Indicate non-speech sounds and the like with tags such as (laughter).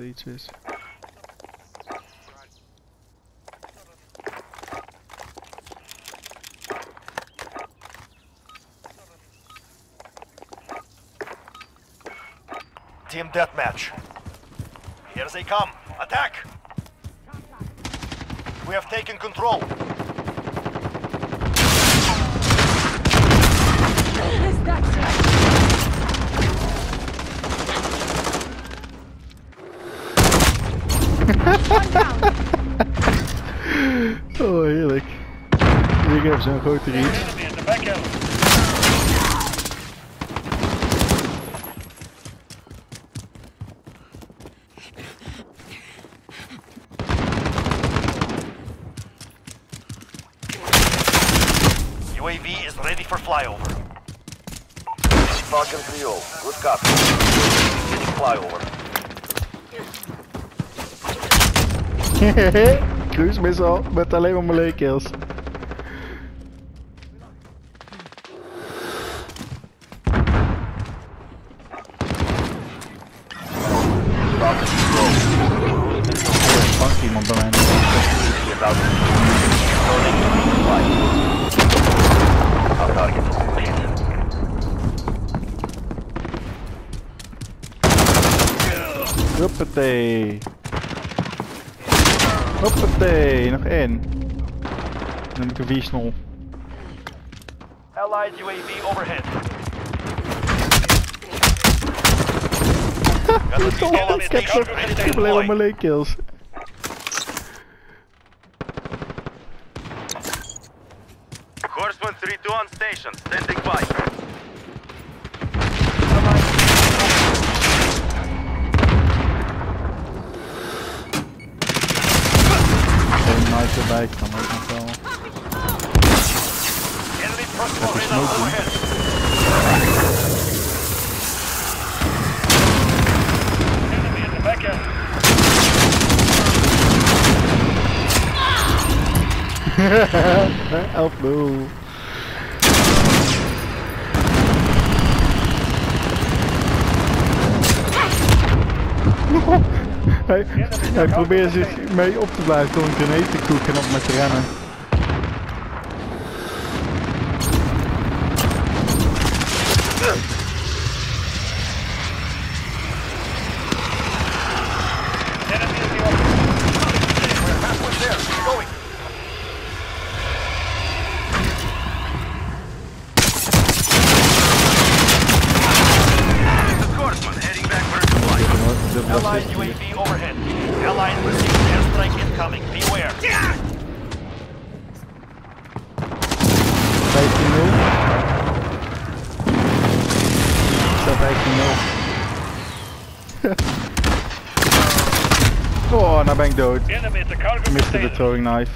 iets. Team deathmatch. Here they come. Attack! We have taken control. Oh, heerlijk. Ik heb zo'n grote riet. Enemy in the back alley. UAV is ready for flyover. Falcon 3-0. Good copy. Getting flyover. Cruise missile met alleen maar melee kills. Falcon 3-0. Pakt iemand bij mij. About Hoppatee. Nog één. Dan heb ik een viersnol. Allied UAV overhead. (laughs) Ik heb, ready ik heb alleen maar melee kills. Horseman 3-2 on station. Standing by. Knife erbij kan ook nog wel. Radar smoke, hè? overhead. Enemy in the back alley. Help no. Hij, probeert zich mee op te blijven door een te en op met te rennen. Allied UAV overhead. Allied received airstrike incoming. Beware. Yeah. Safety move. Safety move. oh, and I banged out. Missed the towing knife.